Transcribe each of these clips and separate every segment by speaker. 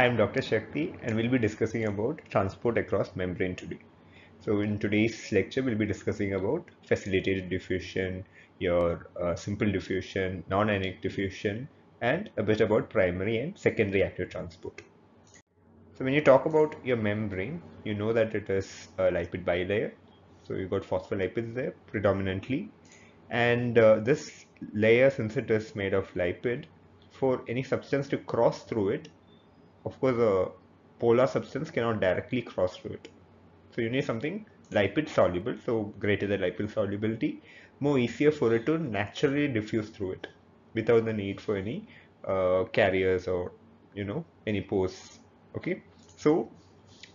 Speaker 1: I'm Dr. Shakthi and we'll be discussing about transport across membrane today. So in today's lecture, we'll be discussing about facilitated diffusion, your uh, simple diffusion, non-ionic diffusion, and a bit about primary and secondary active transport. So when you talk about your membrane, you know that it is a lipid bilayer. So you've got phospholipids there predominantly. And uh, this layer, since it is made of lipid, for any substance to cross through it, of course a polar substance cannot directly cross through it. So you need something lipid soluble so greater the lipid solubility more easier for it to naturally diffuse through it without the need for any uh, carriers or you know any pores okay? So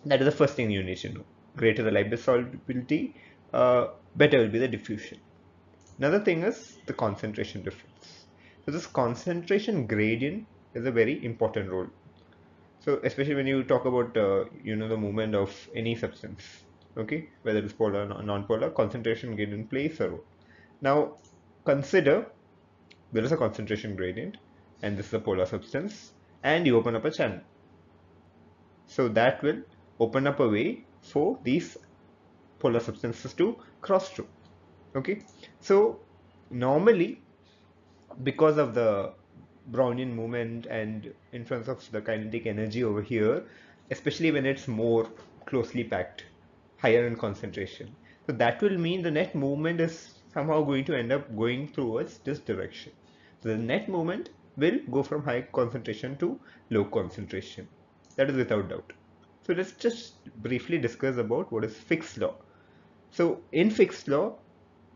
Speaker 1: that is the first thing you need to know. Greater the lipid solubility uh, better will be the diffusion. Another thing is the concentration difference. So this concentration gradient is a very important role so especially when you talk about uh, you know the movement of any substance okay whether it's polar or non-polar concentration gradient plays a role now consider there is a concentration gradient and this is a polar substance and you open up a channel. So that will open up a way for these polar substances to cross through okay. So normally because of the Brownian movement and influence of the kinetic energy over here, especially when it's more closely packed, higher in concentration. So that will mean the net movement is somehow going to end up going towards this direction. So the net movement will go from high concentration to low concentration. That is without doubt. So let's just briefly discuss about what is Fick's law. So in Fick's law,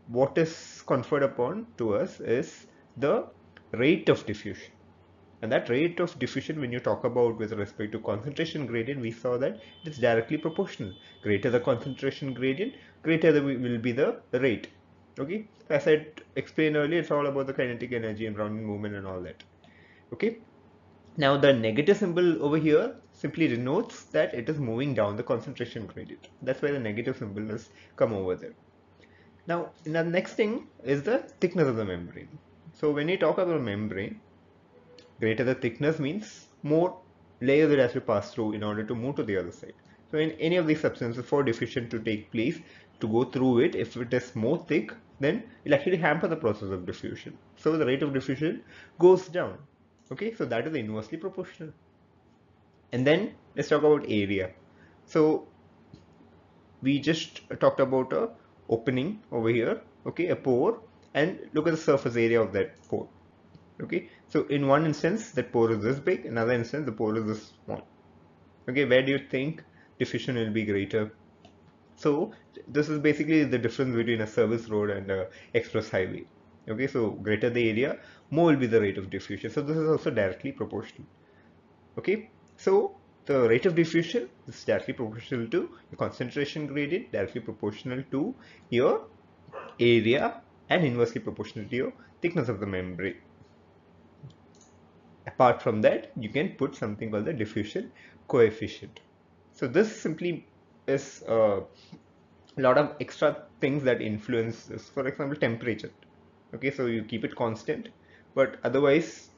Speaker 1: what is conferred upon to us is the rate of diffusion. And that rate of diffusion when you talk about with respect to concentration gradient we saw that it is directly proportional. Greater the concentration gradient greater the will be the rate. Okay? As i explained earlier it's all about the kinetic energy and Brownian movement and all that. Okay? Now the negative symbol over here simply denotes that it is moving down the concentration gradient. That's why the negative symbol has come over there. Now the next thing is the thickness of the membrane so when you talk about membrane, greater the thickness means more layers it has to pass through in order to move to the other side. So in any of these substances for diffusion to take place, to go through it, if it is more thick, then it actually hamper the process of diffusion. So the rate of diffusion goes down. Okay, so that is inversely proportional. And then let's talk about area. So we just talked about a opening over here, okay, a pore and look at the surface area of that pore. Okay? So in one instance that pore is this big. In another instance the pore is this small. Okay? Where do you think diffusion will be greater? So this is basically the difference between a service road and a express highway. Okay? So greater the area more will be the rate of diffusion. So this is also directly proportional. Okay? So the rate of diffusion is directly proportional to the concentration gradient directly proportional to your area and inversely proportional to your thickness of the membrane. Apart from that, you can put something called the diffusion coefficient. So this simply is a lot of extra things that influence this. For example, temperature. Okay, so you keep it constant, but otherwise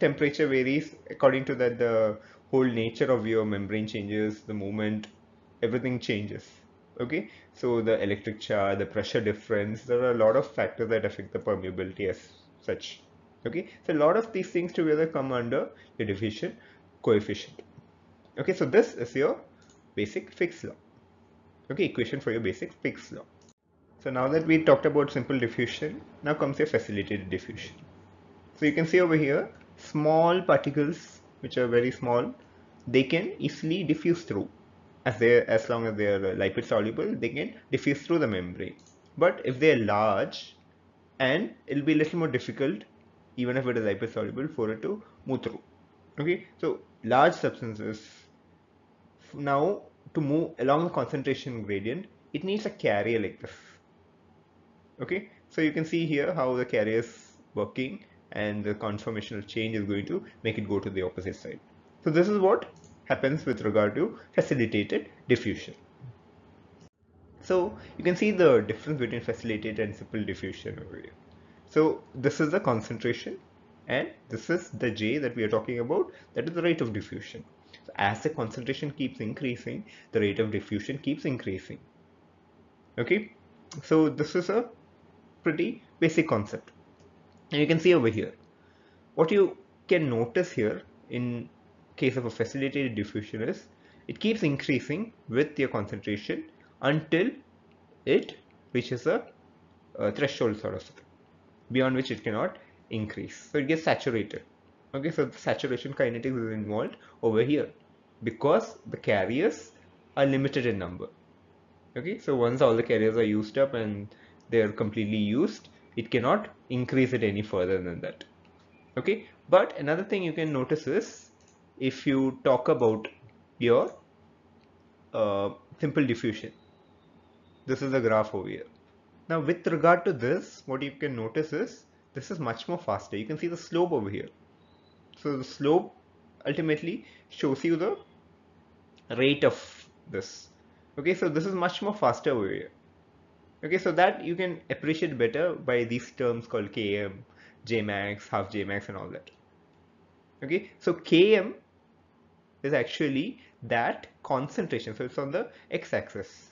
Speaker 1: temperature varies according to that the whole nature of your membrane changes, the movement, everything changes okay? So the electric charge the pressure difference there are a lot of factors that affect the permeability as such. Okay? So a lot of these things together come under the diffusion coefficient. Okay? So this is your basic Fick's law. Okay? Equation for your basic Fick's law. So now that we talked about simple diffusion now comes your facilitated diffusion. So you can see over here small particles which are very small they can easily diffuse through as they as long as they are uh, lipid soluble they can diffuse through the membrane. But if they are large and it'll be a little more difficult even if it is lipid soluble for it to move through. Okay? So large substances now to move along the concentration gradient it needs a carrier like this. Okay? So you can see here how the carrier is working and the conformational change is going to make it go to the opposite side. So this is what happens with regard to facilitated diffusion. So you can see the difference between facilitated and simple diffusion over here. So this is the concentration and this is the J that we are talking about that is the rate of diffusion. So as the concentration keeps increasing the rate of diffusion keeps increasing. Okay so this is a pretty basic concept and you can see over here what you can notice here in case of a facilitated diffusion is it keeps increasing with your concentration until it reaches a, a threshold sort of stuff, beyond which it cannot increase. So it gets saturated. Okay so the saturation kinetics is involved over here because the carriers are limited in number. Okay so once all the carriers are used up and they are completely used it cannot increase it any further than that. Okay but another thing you can notice is if you talk about your uh, simple diffusion this is the graph over here. Now with regard to this what you can notice is this is much more faster. You can see the slope over here. So the slope ultimately shows you the rate of this. Okay so this is much more faster over here. Okay so that you can appreciate better by these terms called km jmax half jmax and all that. Okay so km is actually that concentration. So it's on the x-axis.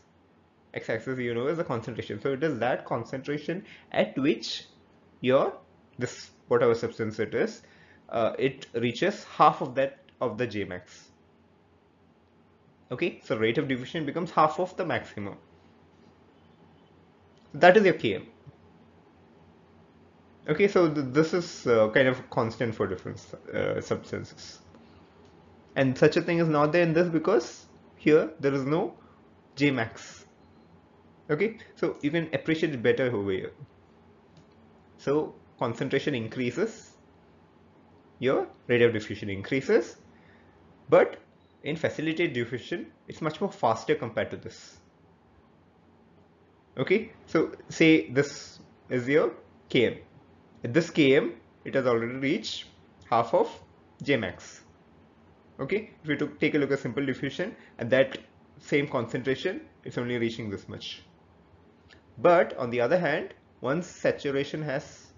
Speaker 1: X-axis you know is the concentration. So it is that concentration at which your this whatever substance it is uh, it reaches half of that of the jmax okay? So rate of diffusion becomes half of the maximum. That is your km okay? So th this is uh, kind of constant for different uh, substances and such a thing is not there in this because here there is no jmax. Okay? So you can appreciate it better over here. So concentration increases. Your rate of diffusion increases. But in facilitated diffusion it's much more faster compared to this. Okay? So say this is your km at this km it has already reached half of jmax okay if you take a look at simple diffusion at that same concentration it's only reaching this much. But on the other hand once saturation has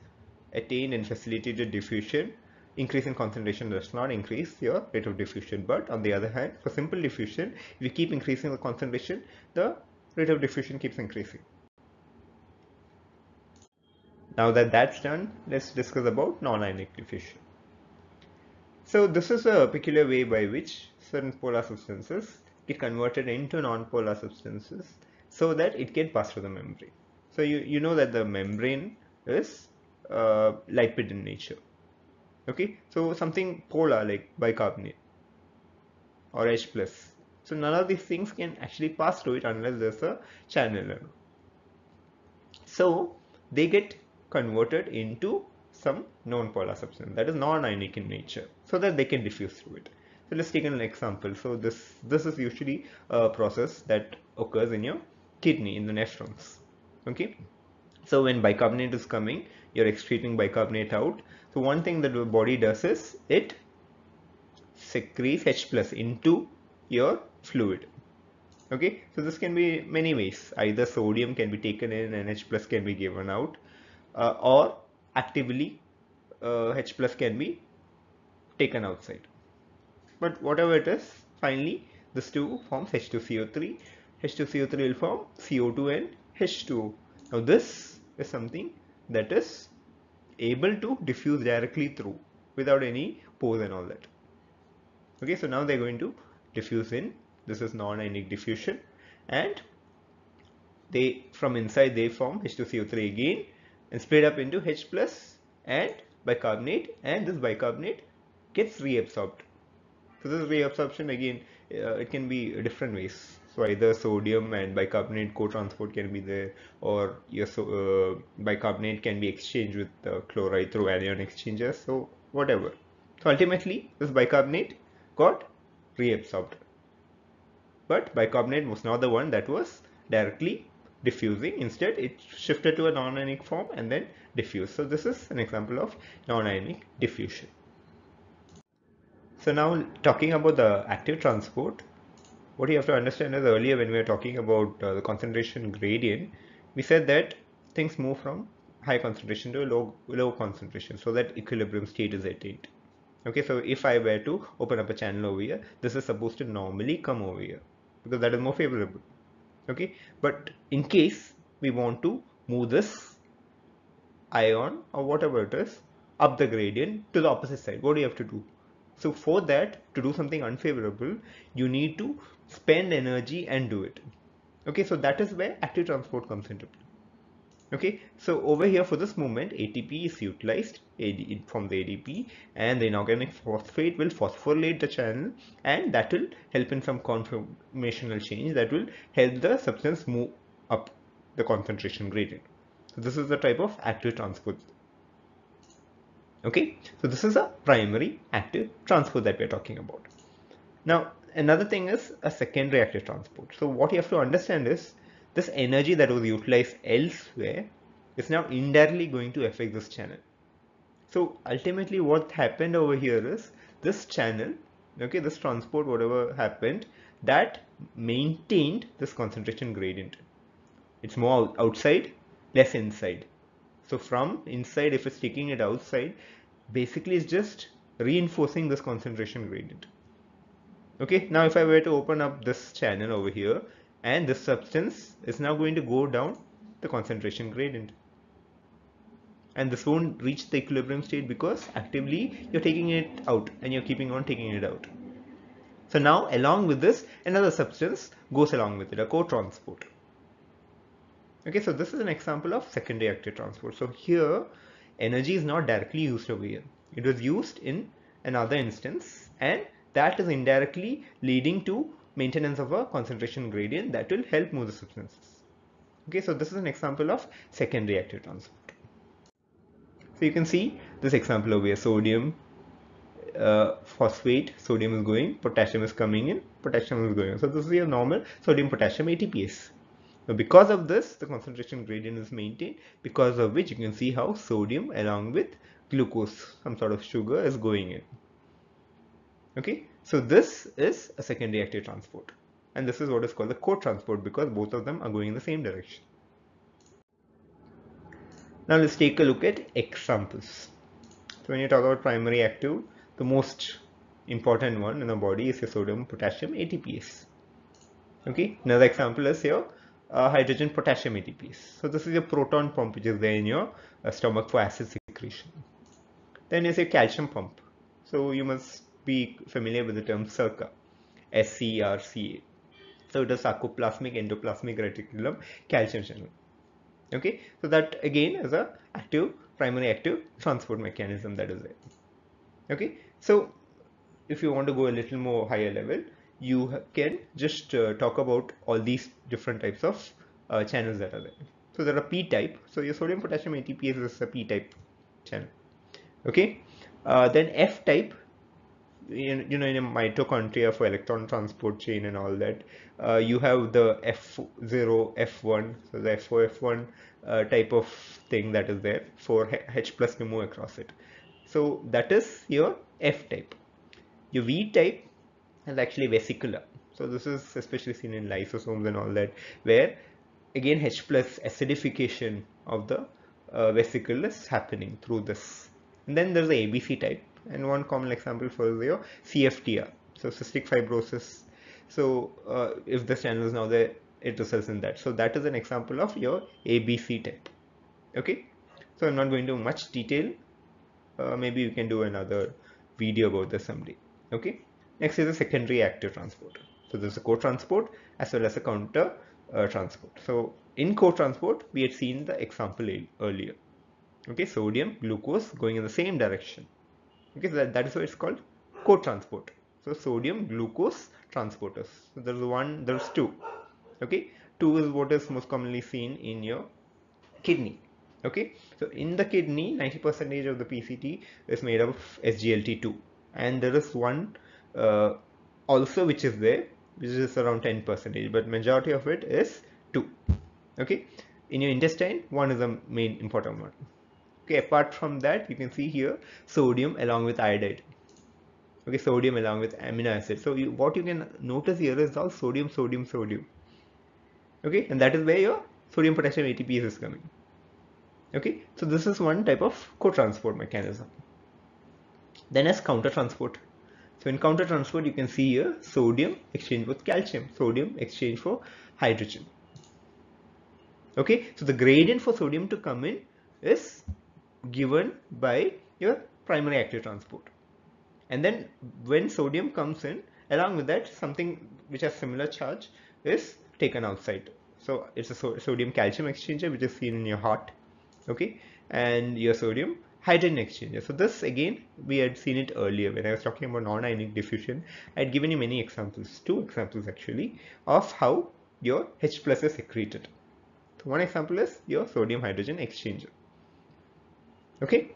Speaker 1: attained and facilitated diffusion increase in concentration does not increase your rate of diffusion. But on the other hand for simple diffusion if you keep increasing the concentration the rate of diffusion keeps increasing. Now that that's done let's discuss about non-ionic diffusion so this is a peculiar way by which certain polar substances get converted into non-polar substances so that it can pass through the membrane. So you, you know that the membrane is uh, lipid in nature. Okay? So something polar like bicarbonate or H plus. So none of these things can actually pass through it unless there's a channel so they get converted into some non-polar substance that is non-ionic in nature so that they can diffuse through it. So let's take an example. So this this is usually a process that occurs in your kidney in the nephrons. Okay? So when bicarbonate is coming you're excreting bicarbonate out. So one thing that the body does is it secretes H plus into your fluid. Okay, so this can be many ways. Either sodium can be taken in and H plus can be given out uh, or actively uh, H plus can be taken outside. But whatever it is, finally this two forms H2CO3. H2CO3 will form CO2 and H2O. Now this is something that is able to diffuse directly through without any pores and all that okay so now they're going to diffuse in this is non-ionic diffusion and they from inside they form H2CO3 again and split up into H plus and bicarbonate and this bicarbonate gets reabsorbed so this reabsorption again uh, it can be different ways so either sodium and bicarbonate co-transport can be there or your so, uh, bicarbonate can be exchanged with uh, chloride through anion exchangers So whatever. So ultimately this bicarbonate got reabsorbed. But bicarbonate was not the one that was directly diffusing. Instead it shifted to a non-ionic form and then diffused. So this is an example of non-ionic diffusion. So now talking about the active transport, what you have to understand is earlier when we were talking about uh, the concentration gradient, we said that things move from high concentration to low, low concentration so that equilibrium state is attained. Okay, so if I were to open up a channel over here, this is supposed to normally come over here because that is more favorable. Okay, but in case we want to move this ion or whatever it is up the gradient to the opposite side, what do you have to do? So for that, to do something unfavorable, you need to spend energy and do it. Okay, so that is where active transport comes into play. Okay, so over here for this moment ATP is utilized from the ADP and the inorganic phosphate will phosphorylate the channel and that will help in some conformational change that will help the substance move up the concentration gradient. So this is the type of active transport. Okay so this is a primary active transport that we're talking about. Now another thing is a secondary active transport. So what you have to understand is this energy that was utilized elsewhere is now indirectly going to affect this channel. So ultimately what happened over here is this channel okay this transport whatever happened that maintained this concentration gradient. It's more outside less inside. So from inside, if it's taking it outside, basically it's just reinforcing this concentration gradient. Okay, now if I were to open up this channel over here and this substance is now going to go down the concentration gradient. And this won't reach the equilibrium state because actively you're taking it out and you're keeping on taking it out. So now along with this, another substance goes along with it, a co-transport. Okay, so this is an example of secondary active transport. So here energy is not directly used over here. It was used in another instance and that is indirectly leading to maintenance of a concentration gradient that will help move the substances. Okay, so this is an example of secondary active transport. So you can see this example over here, sodium, uh, phosphate, sodium is going, potassium is coming in, potassium is going. So this is your normal sodium potassium ATPase. Now because of this, the concentration gradient is maintained because of which you can see how sodium along with glucose, some sort of sugar is going in. Okay, so this is a secondary active transport and this is what is called the co-transport because both of them are going in the same direction. Now let's take a look at examples. So when you talk about primary active, the most important one in the body is your sodium potassium ATPase. Okay, another example is your uh, hydrogen potassium ATPase. So this is your proton pump which is there in your uh, stomach for acid secretion. Then is a calcium pump. So you must be familiar with the term SERCA, S-E-R-C-A. So it is sarcoplasmic endoplasmic reticulum calcium channel. Okay, so that again is a active primary active transport mechanism that is there. Okay, so if you want to go a little more higher level, you can just uh, talk about all these different types of uh, channels that are there. So there are p-type. So your sodium potassium ATPase is a p-type channel. Okay. Uh, then f-type, you, you know, in a mitochondria for electron transport chain and all that, uh, you have the F0, F1, so the F4, F1 uh, type of thing that is there for H plus to move across it. So that is your F-type. Your V-type is actually vesicular. So this is especially seen in lysosomes and all that, where again H plus acidification of the uh, vesicle is happening through this. And then there's the ABC type, and one common example for your CFTR, so cystic fibrosis. So uh, if the channel is now there, it results in that. So that is an example of your ABC type. Okay, so I'm not going to much detail. Uh, maybe we can do another video about this someday. Okay. Next is a secondary active transport. So there's a co-transport as well as a counter uh, transport. So in co-transport, we had seen the example earlier. Okay, sodium, glucose going in the same direction. Okay, so that, that is why it's called co-transport. So sodium, glucose transporters. So there's one, there's two. Okay, two is what is most commonly seen in your kidney. Okay, so in the kidney, 90% of the PCT is made up of SGLT2 and there is one uh, also which is there which is around 10 percentage but majority of it is 2 okay in your intestine one is the main important one okay apart from that you can see here sodium along with iodide okay sodium along with amino acid so you, what you can notice here is all sodium sodium sodium okay and that is where your sodium potassium ATPase is coming Okay, so this is one type of co-transport mechanism. Then as counter transport. So in counter transport, you can see here sodium exchange with calcium, sodium exchange for hydrogen. Okay, so the gradient for sodium to come in is given by your primary active transport. And then when sodium comes in, along with that, something which has similar charge is taken outside. So it's a so sodium calcium exchanger which is seen in your heart. Okay, and your sodium hydrogen exchanger. So this again, we had seen it earlier when I was talking about non-ionic diffusion. I had given you many examples, two examples actually, of how your H plus is secreted. So one example is your sodium hydrogen exchanger. Okay.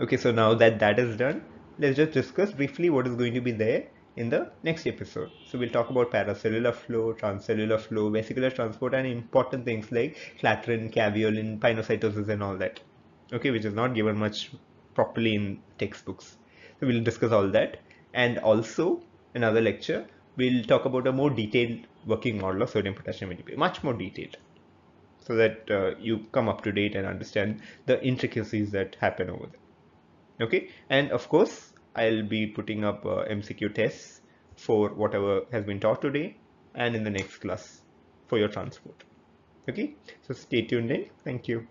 Speaker 1: Okay, so now that that is done, let's just discuss briefly what is going to be there in the next episode. So we'll talk about paracellular flow, transcellular flow, vesicular transport and important things like clathrin, caveolin, pinocytosis and all that. Okay, which is not given much properly in textbooks. So we'll discuss all that and also another lecture we'll talk about a more detailed working model of sodium potassium ATP, much more detailed so that uh, you come up to date and understand the intricacies that happen over there. Okay? And of course I'll be putting up uh, MCQ tests for whatever has been taught today and in the next class for your transport. Okay? So stay tuned in. Thank you